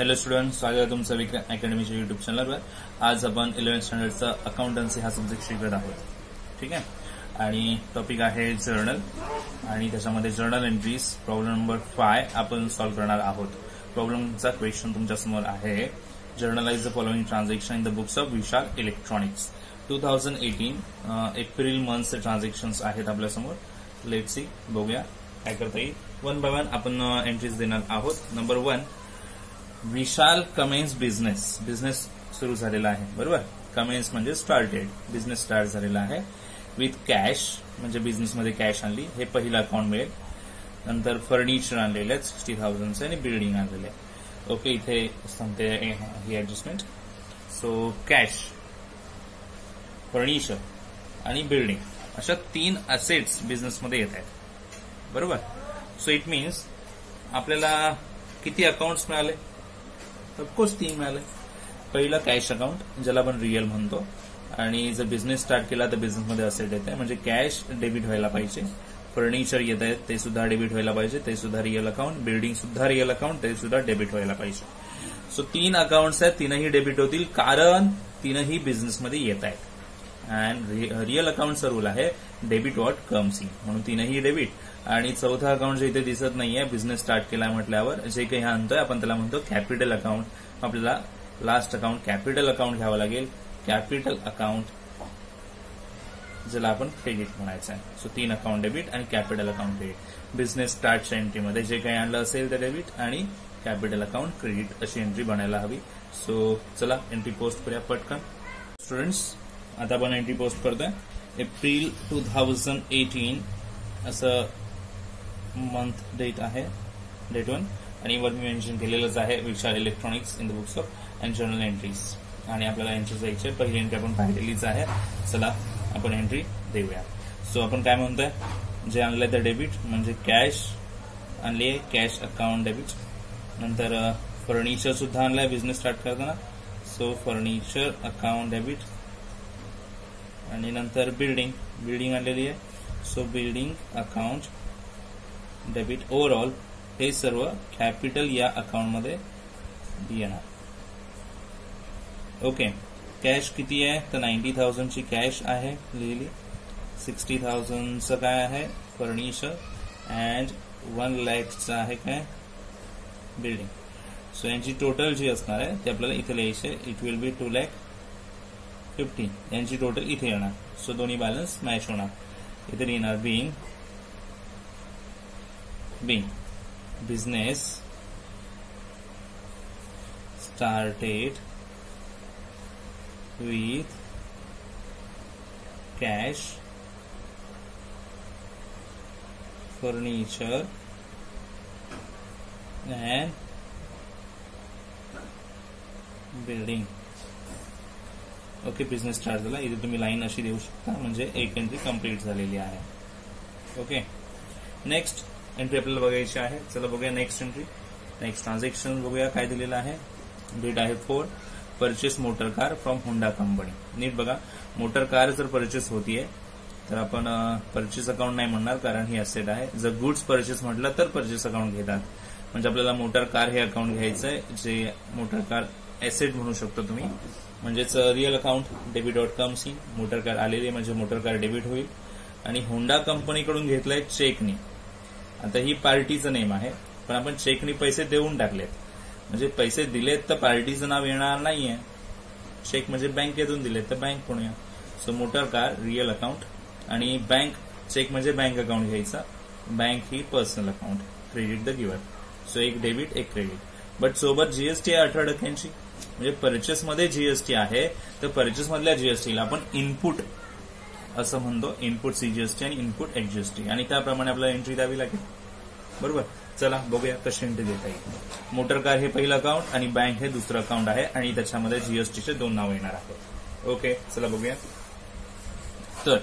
Hello student स्वागत आहे तुमचं विक्रम अकॅडमीच्या युट्यूब चॅनलवर आज आपण इलेव्हन्थ स्टँडर्डचा अकाउंटन्सी हा सब्जेक्ट शिकत आहोत. ठीक आहे? आणि टॉपिक आहे जर्नल आणि त्याच्यामध्ये journal entries problem number five आपण सॉल्व्ह करणार आहोत. प्रॉब्लेमचा क्वेश्चन तुमच्यासमोर आहे. Journalize the following transaction in the books of Vishal electronics two thousand eighteen April मंथचे transactions आहेत आपल्यासमोर लेट सी बघूया. काय करता येईल? वन बाय वन आपण एंट्रीज देणार आहोत. Number one Vishal commences business. Business सुरू झालेला आहे. बरोबर? कमेन्स म्हणजे स्टार्टेड बिझनेस स्टार्ट झालेला आहे. विथ कॅश म्हणजे बिझनेसमध्ये कॅश आणली. हे पहिलं अकाउंट मिळेल. नंतर फर्निचर आणलेलं आहे सिक्स्टी थाउजंडचं आणि बिल्डिंग आणलेलं आहे ओके इथे सांगते ही ऍडजस्टमेंट सो कॅश फर्निचर आणि बिल्डिंग अशा तीन असेट्स बिझनेसमध्ये येत आहेत. बरोबर? सो इट मीन्स आपल्याला किती अकाउंट्स मिळाले? ऑफकोर्स तीन मिळाले पहिलं कॅश अकाउंट ज्याला आपण रिअल म्हणतो. आणि जर बिझनेस स्टार्ट केला तर बिझनेसमध्ये असेट येत. आहे म्हणजे कॅश डेबिट व्हायला पाहिजे. फर्निचर येत आहेत ते सुद्धा डेबिट व्हायला पाहिजे. ते सुद्धा रिअल अकाउंट बिल्डिंग सुद्धा रिअल अकाउंट ते सुद्धा डेबिट व्हायला पाहिजे. सो तीन अकाउंट्स आहेत तीनही डेबिट होतील कारण तीनही बिझनेसमध्ये येत आहेत. अँड रिअल अकाउंटचा रूल आहे डेबिट वॉट कम्स इन म्हणून तीनही डेबिट आणि चौथं अकाउंट जे इथे दिसत नाहीये बिझनेस स्टार्ट केला म्हटल्यावर जे काही हा आणतोय आपण त्याला म्हणतो कॅपिटल अकाउंट आपल्याला लास्ट अकाउंट कॅपिटल अकाउंट घ्यावं लागेल. कॅपिटल अकाउंट ज्याला आपण क्रेडिट म्हणायचं आहे. सो तीन अकाउंट डेबिट आणि कॅपिटल अकाउंट क्रेडिट बिझनेस स्टार्टच्या एंट्रीमध्ये जे काही आणलं असेल ते डेबिट आणि कॅपिटल अकाउंट क्रेडिट अशी एंट्री बनायला हवी. सो चला एंट्री पोस्ट करूया पटकन. स्टुडंट्स आता आपण एंट्री पोस्ट करतोय. एप्रिल टू थाउजंड एटीन असं मंथ डेट आहे डेट वन आणि वर मी मेन्शन केलेलंच आहे Vishal electronics in the books of and journal entries आणि आपल्याला एंट्री जायची पहिली एंट्री आपण पाहिलेलीच आहे. चला आपण एंट्री देऊया. सो आपण काय म्हणतोय? जे आणलंय तर डेबिट म्हणजे कॅश आणली कॅश अकाउंट डेबिट नंतर फर्निचर सुद्धा आणलाय बिझनेस स्टार्ट करताना. सो फर्निचर अकाउंट डेबिट आणि नंतर बिल्डिंग बिल्डिंग आणलेली आहे. So building account debit overall हे सर्व कॅपिटल या अकाउंटमध्ये येणार. ओके कॅश किती आहे? तर नाईन्टी थाउजंडची कॅश आहे लिहिली. सिक्स्टी थाउजंडचं काय आहे? फर्निचर अँड वन लॅकचं आहे काय? बिल्डिंग सो यांची टोटल जी असणार आहे ते आपल्याला इथे लिहायची आहे. It will be two lakh fifteen यांची टोटल इथे येणार. सो दोन्ही बॅलन्स मॅच होणार. इथे येणार being being business started with cash furniture and building. Okay business start झाला. इथे तुम्ही लाईन अशी देऊ शकता. म्हणजे एक एंट्री कंप्लीट झालेली आहे. ओके नेक्स्ट एंट्री आपल्याला बघायची आहे. चला बघूया नेक्स्ट एंट्री नेक्स्ट ट्रान्झॅक्शन बघूया काय दिलेलं आहे. डेट आहे four purchase motor car from Honda company नीट बघा. मोटर कार जर परचेस होतीये तर आपण परचेस अकाउंट नाही म्हणणार कारण ही असेट आहे. जर गुड्स परचेस म्हटलं तर परचेस अकाउंट घेतात. म्हणजे आपल्याला मोटर कार हे अकाउंट घ्यायचं आहे जे मोटर कार एसेट म्हणू शकतो तुम्ही. म्हणजेच real account debit dot com C motor car आलेली म्हणजे मोटर कार डेबिट होईल. आणि होंडा कंपनीकडून घेतलाय चेकनी आता ही पार्टीचं नेम आहे पण आपण चेकनी पैसे देऊन टाकलेत. म्हणजे पैसे दिलेत तर पार्टीचं नाव येणार नाहीये. चेक म्हणजे बँकेतून दिलेत तर बँक म्हणूया so motor car real account आणि बँक चेक म्हणजे बँक अकाउंट घ्यायचा. Bank he personal account credit the giver so एक डेबिट एक क्रेडिट बट सोबत जीएसटी आहे अठरा टक्क्यांची. म्हणजे परचेसमध्ये जीएसटी आहे तर परचेस मधल्या जीएसटीला आपण इनपुट असं म्हणतो इनपुट सीजीएसटी आणि इनपुट एचजीएसटी आणि त्याप्रमाणे आपल्याला एंट्री द्यावी लागेल. बरोबर? चला बघूया कशी एंट्री देता येईल. मोटर कार हे पहिलं अकाउंट आणि बँक हे दुसरं अकाउंट आहे आणि त्याच्यामध्ये जीएसटीचे दोन नाव येणार आहेत. ओके चला बघूया. तर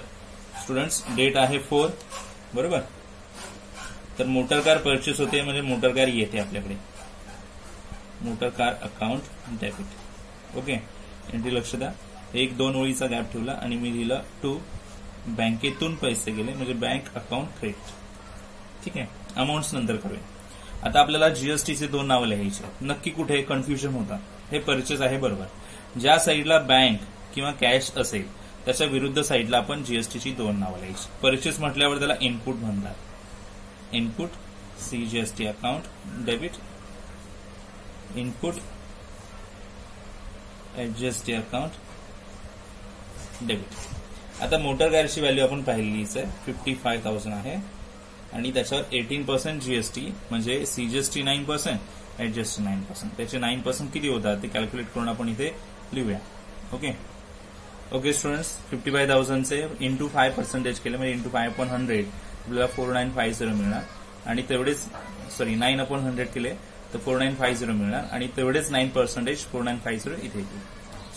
स्टुडंट्स डेट आहे फोर बरोबर? तर मोटर कार परचेस होते म्हणजे मोटर कार येते आपल्याकडे. Motor car account debit okay entry लक्ष द्या. एक दोन ओळीचा गॅप ठेवला आणि मी लिहिलं टू बँकेतून पैसे गेले म्हणजे बँक अकाउंट क्रेडिट. ठीक आहे अमाऊंट्स नंतर करूया. आता आपल्याला जीएसटीचे दोन नावं लिहायचे नक्की कुठे कन्फ्युजन होता. हे परचेस आहे बरोबर. ज्या साईडला बँक किंवा कॅश असेल त्याच्या विरुद्ध साईडला आपण जीएसटीची दोन नावं लिहायची. परचेस म्हटल्यावर त्याला इनपुट म्हणतात. Input CGST account debit. Input SGST account debit. आता मोटर गाडीची व्हॅल्यू आपण पाहिलीच आहे. फिफ्टी फाय थाउजंड आहे. आणि त्याच्यावर एटीन पर्सेंट जीएसटी म्हणजे CGST nine percent SGST nine percent त्याचे नाईन पर्सेंट किती होतात ते कॅल्क्युलेट करून आपण इथे लिहूया. Okay okay students fifty five थाउजंडचे into five percentage केले म्हणजे इंटू फाय अपॉन हंड्रेड आपल्याला फोर नाईन फाय झिरो मिळणार. आणि तेवढेच सॉरी नाईन अपॉन हंड्रेड केले तर फोर नाईन फाय झिरो मिळणार. आणि तेवढेच nine percentage four nine five zero इथे येतील.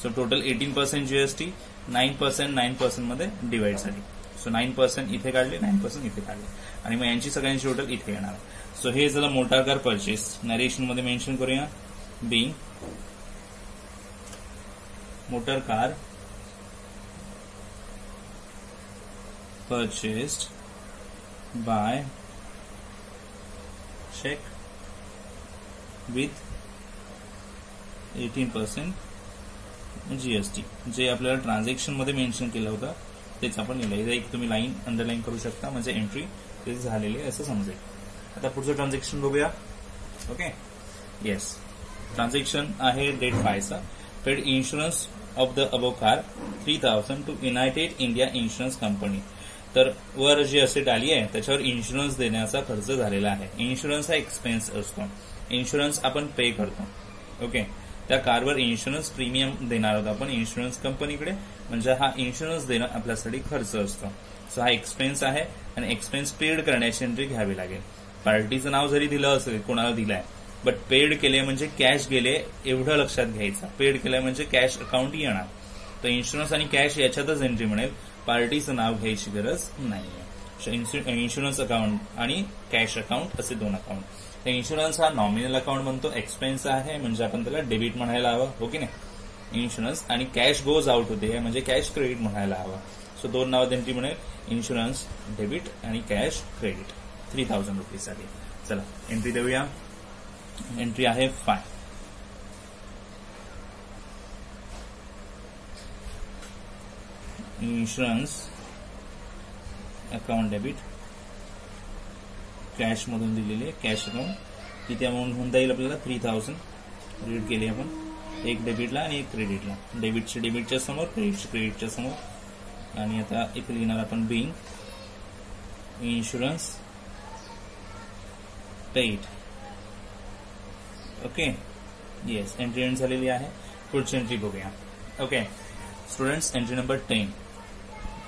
So total eighteen percent GST nine percent nine पर्सेंटमध्ये divide झाली. सो नाईन पर्सेंट इथे काढले नाईन पर्सेंट इथे काढले. आणि मग यांची सगळ्यांची टोटल इथे येणार. सो हे झालं मोटार कार परचेस नरेशनमध्ये मेन्शन करूया. Be motor car purchased by check with 18% GST जे आपल्याला ट्रान्झॅक्शनमध्ये मेन्शन केलं होतं तेच आपण लिहिलं. एक तुम्ही लाईन अंडरलाईन करू शकता म्हणजे एंट्री ते झालेली आहे असं समजेल. आता पुढचं ट्रान्झॅक्शन बघूया. ओके येस ट्रान्झॅक्शन आहे date फायचा paid insurance of the above car three thousand to United India insurance company तर वर जी असेट आली आहे त्याच्यावर इन्शुरन्स देण्याचा खर्च झालेला आहे. इन्शुरन्स हा एक्सपेन्स असतो. इन्शुरन्स आपण पे करतो. ओके त्या कारवर इन्शुरन्स प्रीमियम देणार आहोत आपण इन्शुरन्स कंपनीकडे म्हणजे हा इन्शुरन्स देणं आपल्यासाठी खर्च असतो. सो हा एक्सपेन्स आहे आणि एक्सपेन्स पेड करण्याची एंट्री घ्यावी लागेल. पार्टीचं नाव जरी दिलं असेल कोणाला दिलंय बट पेड केले म्हणजे कॅश गेले एवढं लक्षात घ्यायचं. पेड केलंय म्हणजे कॅश अकाउंट येणार. तर इन्शुरन्स आणि कॅश याच्यातच एंट्री मिळेल. पार्टीचं नाव घ्यायची गरज नाहीये. इन्शुरन्स अकाउंट आणि कॅश अकाउंट असे दोन अकाउंट इन्शुरन्स हा नॉमिनल अकाउंट म्हणतो एक्सपेन्स आहे म्हणजे आपण त्याला डेबिट म्हणायला हवं हो की नाही? इन्शुरन्स आणि कॅश गोज आउट होते म्हणजे कॅश क्रेडिट म्हणायला हवं. सो दोन नावं एंट्री म्हणे इन्शुरन्स डेबिट आणि कॅश क्रेडिट थ्री थाउजंड रुपीजसाठी चला एंट्री देऊया. एंट्री आहे फाय इन्शुरन्स अकाउंट डेबिट कॅशमधून दिलेले कॅश अकाउंट किती अमाऊंट होऊन जाईल आपल्याला? थ्री थाउजंड रीड केली आपण. एक डेबिटला आणि एक क्रेडिटला डेबिटचे डेबिटच्या समोर क्रेडिटचे क्रेडिटच्या समोर. आणि आता इथे लिहिणार आपण being insurance paid okay yes entry end झालेली आहे. पुढची एंट्री बघूया. Okay students entry number ten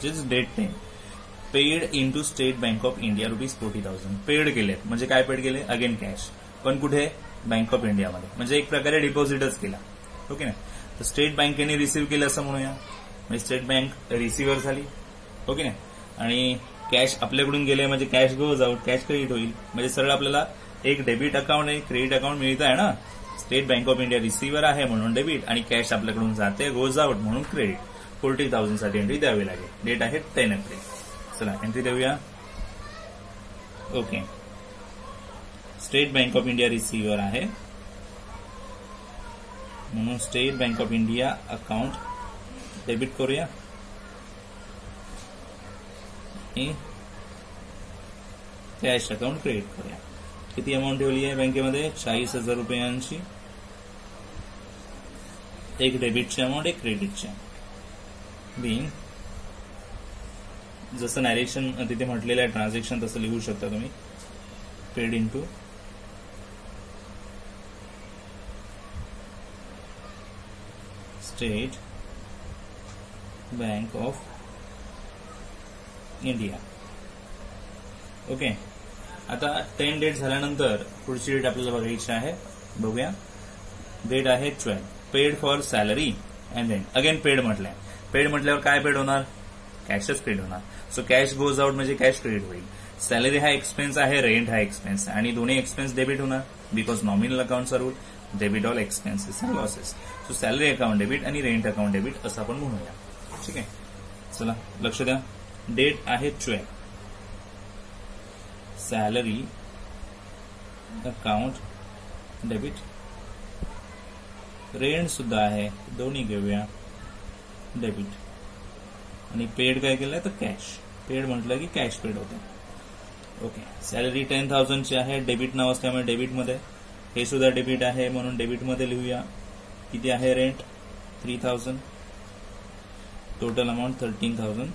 जिस date ten paid in to State Bank of India rupees forty thousand paid केलेत. म्हणजे काय पेड केले? अगेन कॅश पण कुठे? बँक ऑफ इंडियामध्ये म्हणजे एक प्रकारे डिपॉझिटच केला. ओके ना? तर स्टेट बँकेने रिसिव्ह केलं असं म्हणूया. म्हणजे स्टेट बँक रिसिव्हर झाली. ओके ना? आणि कॅश आपल्याकडून गेले म्हणजे cash goes out cash credit होईल. म्हणजे सरळ आपल्याला एक डेबिट अकाउंट आणि क्रेडिट अकाउंट मिळत आहे ना? State Bank of India receiver आहे म्हणून डेबिट आणि कॅश आपल्याकडून जाते गोज आउट म्हणून क्रेडिट फोर्टी थाउजंडसाठी एंट्री द्यावी लागेल. डेट आहे टेन एप्रिल. चला एंट्री देऊया. Okay State Bank of India receiver आहे. म्हणून State bank of India account debit करूया. कॅश अकाउंट क्रेडिट करूया. किती अमाऊंट ठेवली आहे बँकेमध्ये? चाळीस हजार रुपयांची. एक डेबिटची अमाऊंट एक क्रेडिटची बिंग जसं नॅरेशन तिथे म्हटलेलं आहे ट्रान्झॅक्शन तसं लिहू शकता तुम्ही. Paid in to State Bank of India okay आता टेन डेट झाल्यानंतर पुढची डेट आपल्याला बघायची आहे. बघूया. डेट आहे twelve paid for salary and then again paid म्हटलंय. पेड म्हटल्यावर काय पेड होणार? कॅशच क्रेडिट होणार. सो कॅश गोज आउट म्हणजे कॅश क्रेडिट होईल. सॅलरी हा एक्सपेन्स आहे रेंट हा एक्सपेन्स आणि दोन्ही एक्सपेन्स डेबिट होणार because nominal account rule debit all expenses and losses so salary account debit आणि रेंट अकाउंट डेबिट असं आपण म्हणूया. ठीक आहे? चला लक्ष द्या. डेट आहे twelve salary account debit rent सुद्धा आहे. दोन्ही घेऊया. डेबिट आणि पेड काय केलंय? तर कॅश पेड म्हटलं की कॅश पेड होते. ओके सॅलरी टेन थाउजंडची आहे. डेबिट नाव असल्यामुळे डेबिटमध्ये हे सुद्धा डेबिट आहे. म्हणून डेबिटमध्ये लिहूया. किती आहे rent three thousand total amount thirteen thousand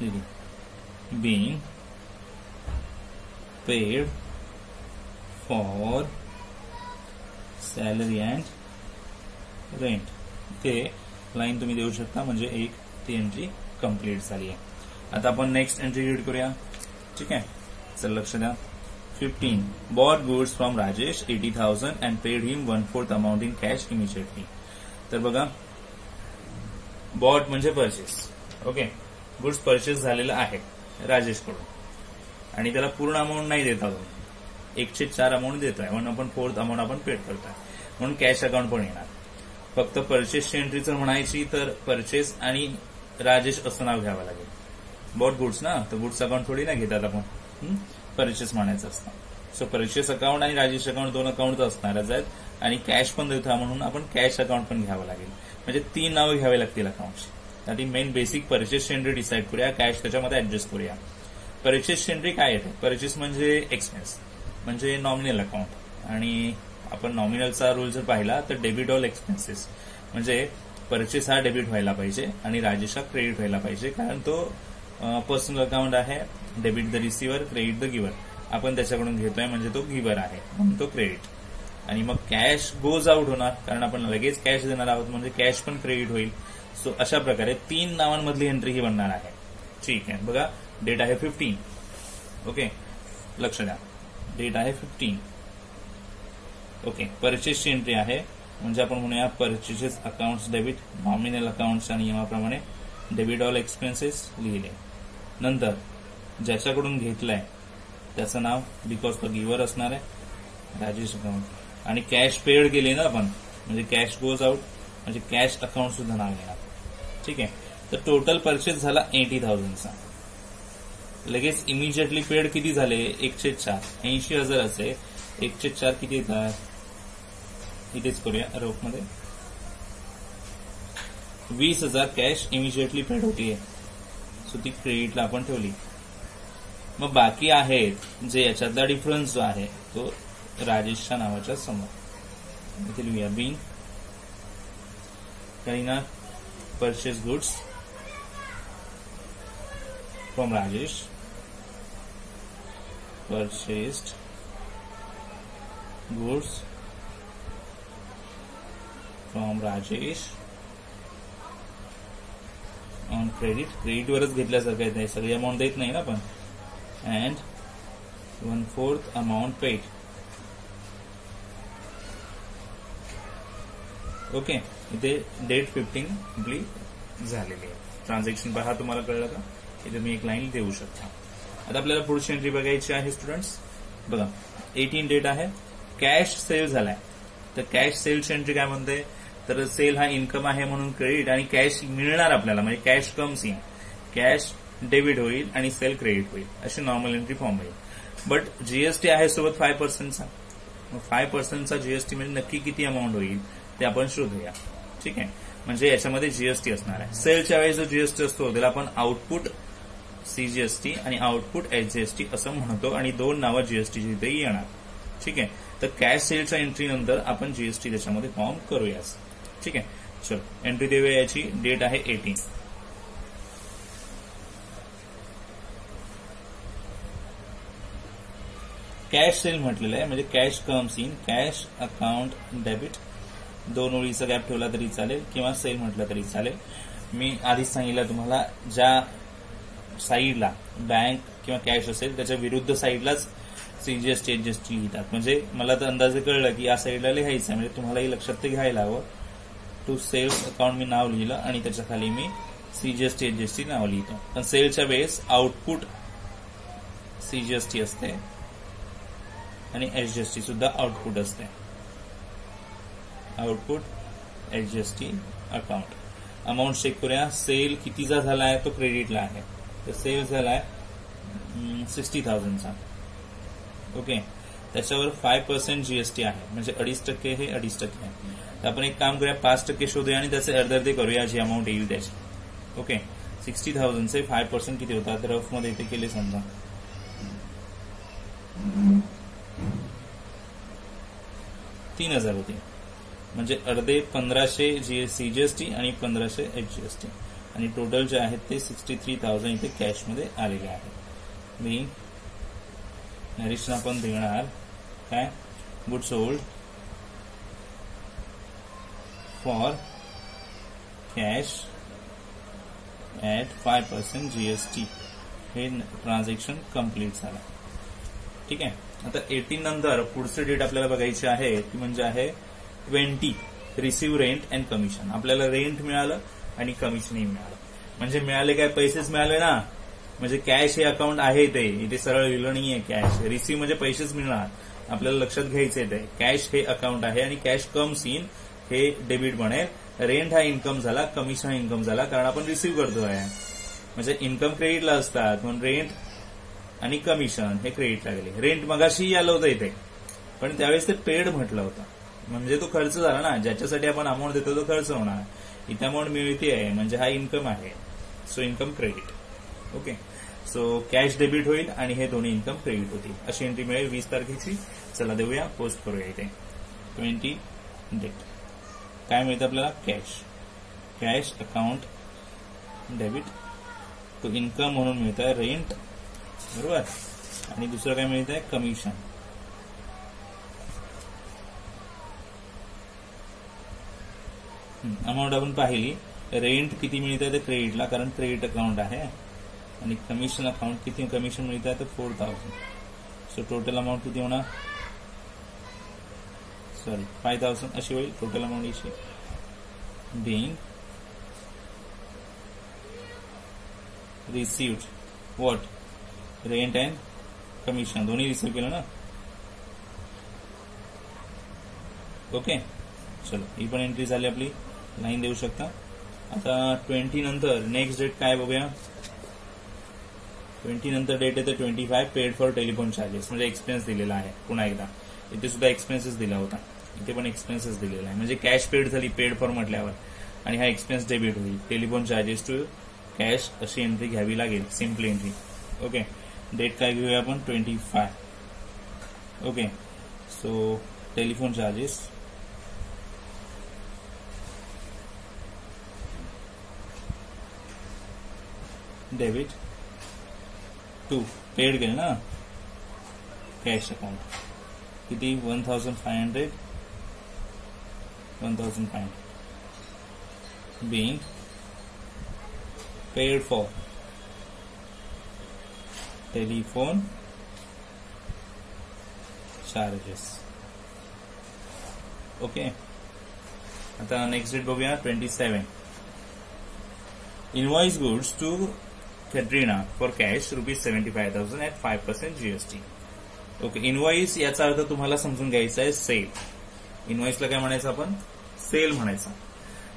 लिहिली being paid for salary and rent ते लाईन तुम्ही देऊ शकता. म्हणजे एक ती एंट्री कंप्लीट झाली आहे. आता आपण नेक्स्ट एंट्री रीड करूया. ठीक आहे? चल लक्ष द्या. Fifteen bought goods from Rajesh eighty thousand and paid him one fourth amount in cash immediately तर बघा. बॉट म्हणजे परचेस ओके गुड्स परचेस झालेलं आहे राजेशकडून. आणि त्याला पूर्ण अमाऊंट नाही देत अजून. एकशे चार अमाऊंट देतोय. म्हणून आपण फोर्थ अमाऊंट आपण पेड करतोय. म्हणून कॅश अकाउंट पण येणार. फक्त परचेसची एंट्री जर म्हणायची तर परचेस आणि राजेश असं नाव घ्यावं लागेल. बॉट गुड्स ना? तर गुड्स अकाउंट थोडी ना घेतात आपण. परचेस म्हणायचं असतं. सो परचेस अकाउंट आणि राजेश अकाउंट दोन अकाउंट असणारच आहेत. आणि कॅश पण देतो म्हणून आपण कॅश अकाउंट पण घ्यावं लागेल. म्हणजे तीन नावं घ्यावी लागतील अकाउंटची आधी main basic purchase entry decide करूया. कॅश त्याच्यामध्ये ऍडजस्ट करूया. परचेस एंट्री काय येते? परचेस म्हणजे एक्सपेन्स म्हणजे नॉमिनल अकाउंट आणि आपण नॉमिनलचा रूल जर पाहिला तर डेबिट ऑल एक्सपेन्सेस म्हणजे परचेस हा डेबिट व्हायला पाहिजे आणि राजेश हा क्रेडिट व्हायला पाहिजे. कारण तो पर्सनल अकाउंट आहे debit the receiver credit the giver आपण त्याच्याकडून घेतोय म्हणजे तो गिव्हर आहे म्हणून तो क्रेडिट आणि मग कॅश गोज आउट होणार कारण आपण लगेच कॅश देणार आहोत म्हणजे कॅश पण क्रेडिट होईल. सो अशा प्रकारे तीन नावांमधली एंट्री ही बनणार आहे. ठीक आहे बघा डेट आहे फिफ्टीन ओके लक्ष द्या. डेट आहे फिफ्टीन ओके परचेसची एंट्री आहे. म्हणजे आपण म्हणूया परचेसेस अकाउंट डेबिट नॉमिनल अकाउंटच्या नियमाप्रमाणे डेबिट ऑल एक्सपेन्सेस लिहिले. नंतर ज्याच्याकडून घेतलाय त्याचं नाव बिकॉज तो गिव्हर असणार आहे राजेश अकाउंट. आणि कॅश पेड केले ना आपण म्हणजे कॅश गोज आउट म्हणजे कॅश अकाउंट सुद्धा नाव घेणार ठीक आहे? तर टोटल परचेस झाला एटी थाउजंडचा लगेच इमिजिएटली पेड किती झाले? एकशे चार. ऐंशी हजार असे. एकशे चार किती? येतात इथेच करूया रोखमध्ये वीस हजार कॅश इमिजिएटली पेड होतीये. सो ती क्रेडिटला आपण ठेवली. मग बाकी आहेत जे याच्यातला डिफरन्स जो आहे तो राजेशच्या नावाच्या समोर. इथे लिहूया being Kareena purchase goods from Rajesh purchased goods from Rajesh on credit क्रेडिटवरच घेतल्यासारखं आहे सगळी अमाऊंट देत नाही ना पण. And one fourth amount paid okay इथे डेट फिफ्टीन आपली झालेली आहे. ट्रान्झॅक्शन पहा तुम्हाला कळलं का? इथे तुम्ही एक लाईन देऊ शकता. आता आपल्याला पुढची एंट्री बघायची आहे स्टुडंट्स बघा एटीन डेट आहे. कॅश सेल झालाय. तर कॅश सेलची एंट्री काय म्हणते? तर सेल हा इन्कम आहे म्हणून क्रेडिट आणि कॅश मिळणार आपल्याला म्हणजे cash comes in cash debit होईल आणि सेल क्रेडिट होईल. अशी नॉर्मल एंट्री फॉर्म होईल बट जीएसटी आहे सोबत फाय पर्सेंटचा फाय पर्सेंटचा जीएसटी म्हणजे नक्की किती अमाऊंट होईल ते आपण शोधूया. ठीक आहे? म्हणजे याच्यामध्ये जीएसटी असणार आहे. सेलच्या वेळेस जो जीएसटी असतो त्याला आपण आउटपुट सीजीएसटी आणि आउटपुट एचजीएसटी असं म्हणतो आणि दोन नावं जीएसटीची तिथे येणार. ठीक आहे? तर कॅश सेलच्या एंट्रीनंतर आपण जीएसटी त्याच्यामध्ये फॉर्म करूयाच ठीक आहे. चल एंट्री देऊया याची. डेट आहे एटीन कॅश सेल म्हटलेलं आहे. म्हणजे cash comes in cash account debit दोन ओळीचा गॅप ठेवला तरी चालेल किंवा सेल म्हटलं तरी चालेल. मी आधीच सांगितलं तुम्हाला ज्या साईडला बँक किंवा कॅश असेल त्याच्या विरुद्ध साईडलाच सीजीएस चेंजेस लिहितात म्हणजे मला तर अंदाजे कळलं की या साईडला लिहायचं आहे. म्हणजे तुम्हालाही लक्षात ते घ्यायला हवं. टू सेल्स अकाउंट मी नाव लिहिलं आणि त्याच्याखाली मी सीजीएसटी एचजीएसटी नाव लिहितो. पण सेलच्या वेळेस आउटपुट सीजीएसटी असते आणि एचजीएसटी सुद्धा आउटपुट असते. Output SGST account amount check करूया. सेल कितीचा झाला आहे तो क्रेडिटला आहे. तर सेल झालाय सिक्स्टी थाउजंडचा ओके त्याच्यावर फाय पर्सेंट जीएसटी आहे. म्हणजे अडीच टक्के हे अडीच टक्के आहे. तर आपण एक काम करूया पाच टक्के शोधूया आणि त्याचे अर्धे अर्धे करूया जी अमाऊंट येईल त्याची. ओके सिक्स्टी थाउजंडचे फाय पर्सेंट किती होतात? रफमध्ये इथे केले समजा. तीन हजार होते. म्हणजे अर्धे पंधराशे जी सीजीएसटी आणि पंधराशे एचजीएसटी आणि टोटल जे आहेत ते सिक्स्टी थ्री थाउजंड इथे कॅशमध्ये आलेले आहे. मी नरेशन आपण देणार. काय? Good sold for cash at five percent GST हे ट्रान्झॅक्शन कंप्लीट झालं. ठीक आहे? आता एटीन नंतर पुढचे डेट आपल्याला बघायची आहे ती म्हणजे आहे twenty receive rent and commission आपल्याला रेंट मिळालं आणि कमिशनही मिळालं. म्हणजे मिळाले काय? पैसेच मिळाले ना. म्हणजे कॅश हे अकाउंट आहे ते इथे सरळ लिहिलं नाहीये कॅश. रिसिव्ह म्हणजे पैसेच मिळणार. आपल्याला लक्षात घ्यायचे ते. कॅश हे अकाउंट आहे आणि कॅश कम्स इन हे डेबिट म्हणेल. रेंट हा इन्कम झाला कमिशन हा इन्कम झाला कारण आपण रिसिव्ह करतोय. म्हणजे इन्कम क्रेडिटला असतात म्हणून रेंट आणि कमिशन हे क्रेडिटला गेले रेंट मगाशी आलं होतं इथे. पण त्यावेळेस ते पेड म्हटलं होतं. म्हणजे तो खर्च झाला ना ज्याच्यासाठी आपण अमाऊंट देतो तो खर्च होणार. इथे अमाऊंट मिळते आहे म्हणजे हा इन्कम आहे. So income credit. Okay so cash debit होईल आणि हे दोन्ही इन्कम क्रेडिट होतील. अशी एंट्री मिळेल वीस तारखेची. चला देऊया पोस्ट करूया इथे. ट्वेंटी डेट काय मिळतं आपल्याला? कॅश कॅश अकाउंट डेबिट तो इन्कम म्हणून मिळत आहे रेंट बरोबर? आणि दुसरं काय मिळत आहे? कमिशन अमाऊंट आपण पाहिली. रेंट किती मिळत आहे ते क्रेडिटला कारण क्रेडिट अकाउंट आहे. आणि कमिशन अकाउंट किती कमिशन मिळत आहे तर four thousand so total amount किती होणार? सॉरी फाय थाउजंड अशी होईल टोटल अमाऊंट याची being received what? Rent and commission. दोन्ही रिसिव्ह केलं ना? ओके चलो ही पण एंट्री झाली आपली. लाईन देऊ शकता. आता ट्वेंटी नंतर नेक्स्ट डेट काय बघूया? ट्वेंटी नंतर डेट येते twenty five paid for telephone charges म्हणजे एक्सपेन्स दिलेला आहे पुन्हा एकदा. इथे सुद्धा एक्सपेन्सेस दिला होता. इथे पण एक्सपेन्सेस दिलेला आहे. म्हणजे कॅश पेड झाली पेड फॉर म्हटल्यावर. आणि हा एक्सपेन्स डेबिट होईल. टेलिफोन चार्जेस टू कॅश अशी एंट्री घ्यावी लागेल. सिंपल एंट्री ओके डेट काय घेऊया आपण? Twenty five okay so telephone charges debit to paid गेल ना? कॅश अकाउंट किती one thousand five hundred one thousand five hundred being paid for. Telephone. Charges. Okay आता नेक्स्ट डेट बघूया twenty seven invoice goods to Katrina for cash rupees seventy five thousand at five percent GST okay invoice याचा अर्थ तुम्हाला समजून घ्यायचा आहे sale इनवॉईसला काय म्हणायचं आपण? सेल म्हणायचा.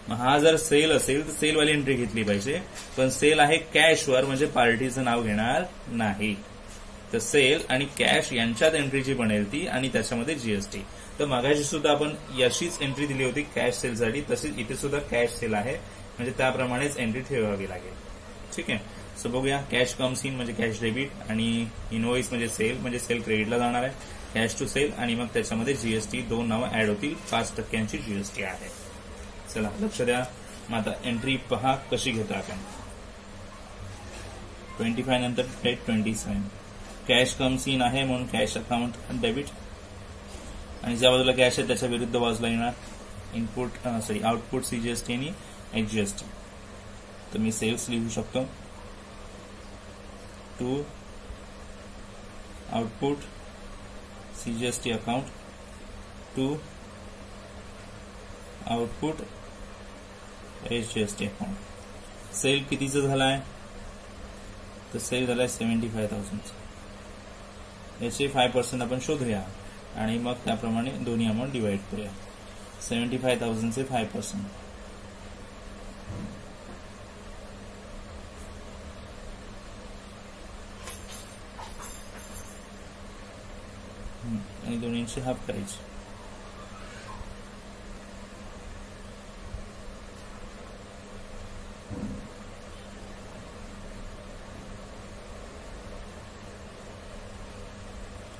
मग हा जर सेल असेल तर सेलवाली एंट्री घेतली पाहिजे. पण सेल आहे कॅशवर म्हणजे पार्टीचं नाव घेणार नाही. तर सेल आणि कॅश यांच्यात एंट्री जी बनेल ती आणि त्याच्यामध्ये जीएसटी तर मागाशी सुद्धा आपण याशीच एंट्री दिली होती कॅश सेलसाठी तशीच इथे सुद्धा कॅश सेल आहे. म्हणजे त्याप्रमाणेच एंट्री ठेवावी लागेल. ठीक आहे? सो बघूया कॅश कम्स इन म्हणजे कॅश डेबिट आणि इनवॉइस म्हणजे सेल म्हणजे सेल क्रेडिटला जाणार आहे. कॅश टू सेल आणि मग त्याच्यामध्ये जीएसटी दोन नावं ऍड होतील. पाच टक्क्यांची जीएसटी आहे. चला लक्ष द्या. मग आता एंट्री पहा कशी घेतो आपण. ट्वेंटी फाय नंतर date twenty seven cash comes in आहे म्हणून कॅश अकाउंट डेबिट आणि ज्या बाजूला कॅश आहे त्याच्या विरुद्ध बाजूला येणार. इनपुट सॉरी आउटपुट सीजीएसटी आणि एचजीएसटी तर मी सेल्स लिहू शकतो. To output CGST account to output SGST account sale कितीचं आहे तर सेल झालाय सेव्हन्टी फाय थाउजंड याचे फाय पर्सेंट आपण शोधूया आणि मग त्याप्रमाणे दोन्ही अमाऊंट डिवाइड करूया. सेव्हन्टी फाय थाउजंडचे फाय पर्सेंट आणि दोन्हींची हाफ करायची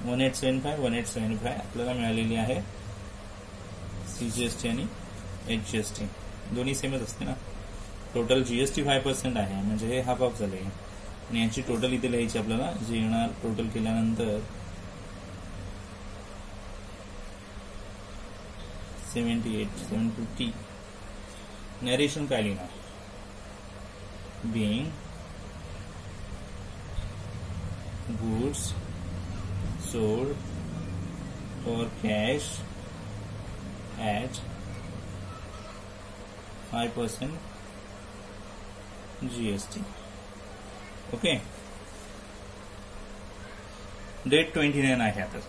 one eight seven five one eight seven five आपल्याला मिळालेली आहे. सीजीएसटी आणि एच जीएसटी दोन्ही सेमच असते ना? टोटल जीएसटी फाय पर्सेंट आहे. म्हणजे हे हाफ ऑफ झाले आणि याची टोटल इथे लिहायची आपल्याला जे येणार टोटल केल्यानंतर 78 750 narration Kalina. Being goods sold for cash at 5% GST okay. Date 29 I have.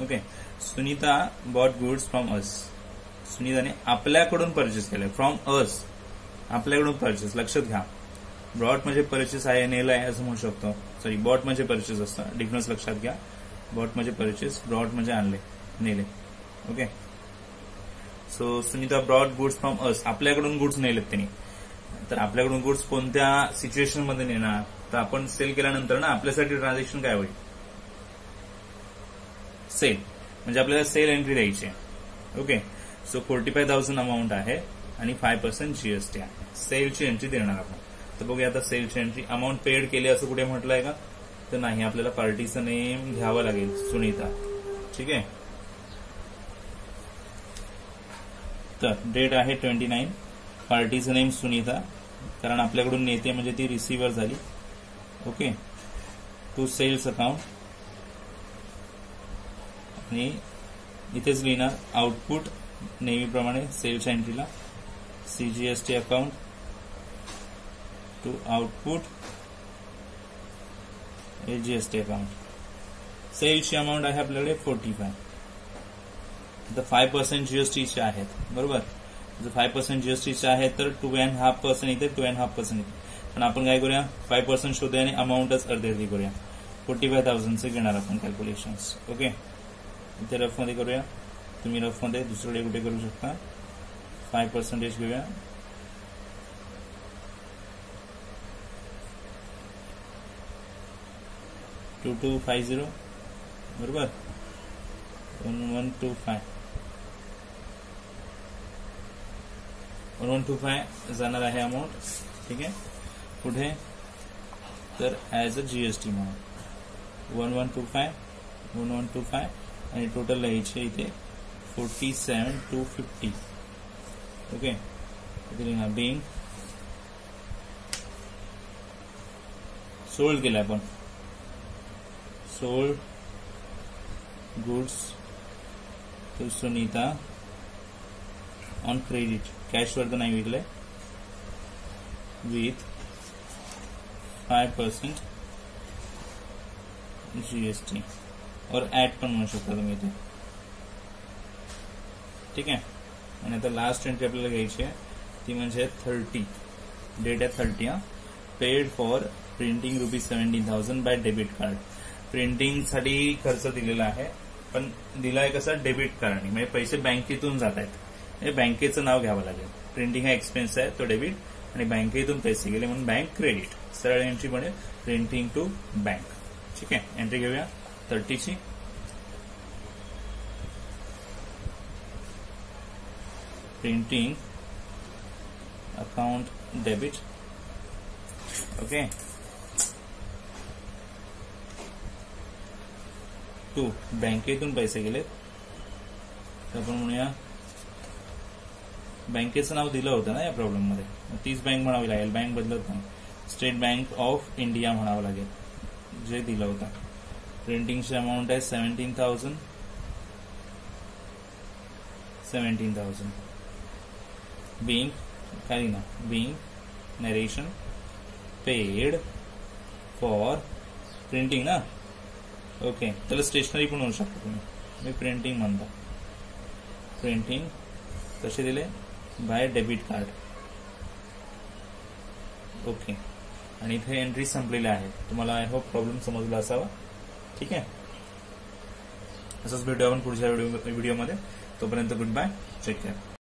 Okay. Sunita bought goods from us सुनीताने आपल्याकडून परचेस केलंय. फ्रॉम अस आपल्याकडून परचेस लक्षात घ्या. ब्रॉड म्हणजे परचेस आहे नेलं आहे असं म्हणू शकतो. सॉरी बॉट म्हणजे परचेस असतं. डिफरन्स लक्षात घ्या. बॉट म्हणजे परचेस ब्रॉड म्हणजे आणले नेले. Okay so Sunita brought goods from us आपल्याकडून गुड्स नेलेत त्यांनी. तर आपल्याकडून गुड्स कोणत्या सिच्युएशनमध्ये नेणार? तर आपण सेल केल्यानंतर ना आपल्यासाठी ट्रान्झॅक्शन काय होईल? सेल म्हणजे आपल्याला सेल एंट्री द्यायची आहे. Okay so forty five thousand amount आहे आणि फाय पर्सेंट जीएसटी आहे. सेलची एंट्री देणार आपण. तर बघूया आता सेलची एंट्री अमाऊंट पेड केली असं कुठे म्हटलंय का? तर नाही आपल्याला पार्टीचं नेम घ्यावं लागेल सुनीता. ठीक? आहे तर डेट आहे ट्वेंटी नाईन पार्टीचं नेम सुनीता. कारण आपल्याकडून नेते म्हणजे ती रिसिव्हर झाली. ओके टू सेल्स अकाउंट आणि इथेच लिहिणार आउटपुट नेहमीप्रमाणे sales एंट्रीला CGST account to output SGST account सेल्सची amount आहे आपल्याकडे फोर्टी फाय आता फाय पर्सेंट जीएसटीचे आहेत बरोबर? जर फाय पर्सेंट जीएसटीचे आहेत तर टू अँड हाफ पर्सेंट इथे टू अँड हाफ पर्सेंट इथे. पण आपण काय करूया? फाय पर्सेंट शोधूया आणि अमाऊंटच अर्धी अर्धी करूया. फोर्टी फाय थाउजंडचे घेणार आपण कॅल्क्युलेशन्स ओके इथे रफमध्ये करूया तुम्ही रफमध्ये दुसरीकडे कुठे करू शकता फाय पर्सेंटेज घेऊया टू टू फाय झिरो बरोबर? One one two five one one two five जाणार आहे अमाऊंट ठीक आहे पुढे तर ॲज अ जीएसटी म्हणून one one two five one one two five आणि टोटल लिहायचे इथे forty seven two fifty okay इथे लिहिणार बिंग सोल्ड केलं आपण. Sold goods to Sunita on credit कॅशवर तर नाही विकलंय विथ फाय पर्सेंट जीएसटी और ऍट पण म्हणू शकता तुम्ही इथे. ठीक आहे? आणि आता लास्ट एंट्री आपल्याला घ्यायची आहे. ती म्हणजे थर्टी डेट आहे थर्टी हा. Paid for printing rupees seventeen thousand by debit card प्रिंटिंगसाठी खर्च दिलेला आहे पण दिला आहे कसा डेबिट कार्डने म्हणजे पैसे बँकेतून जात आहेत. म्हणजे बँकेचं नाव घ्यावं लागेल. प्रिंटिंग हा एक्सपेन्स आहे तो डेबिट आणि बँकेतून पैसे गेले म्हणून बँक क्रेडिट सरळ एंट्री बनेल प्रिंटिंग टू बँक ठीक आहे? एंट्री घेऊया. थर्टीची printing account debit okay to बँकेतून पैसे गेलेत. तर आपण म्हणूया बँकेचं नाव दिलं होतं ना या प्रॉब्लेममध्ये? तीच बँक म्हणावी लागेल. बँक बदलत नाही. स्टेट बँक ऑफ इंडिया म्हणावं लागेल. जे दिलं होतं. प्रिंटिंगची अमाऊंट आहे seventeen thousand seventeen thousand being काय ना being narration paid for printing ना? ओके त्याला स्टेशनरी पण होऊ शकतो तुम्ही. मी प्रिंटिंग म्हणता. प्रिंटिंग कसे दिले? बाय डेबिट कार्ड ओके आणि इथे एंट्री संपलेल्या आहेत तुम्हाला आय होप प्रॉब्लेम समजला असावा. ठीक आहे? असंच भेटूया आपण पुढच्या व्हिडिओ व्हिडिओमध्ये तोपर्यंत गुड बाय टेक केअर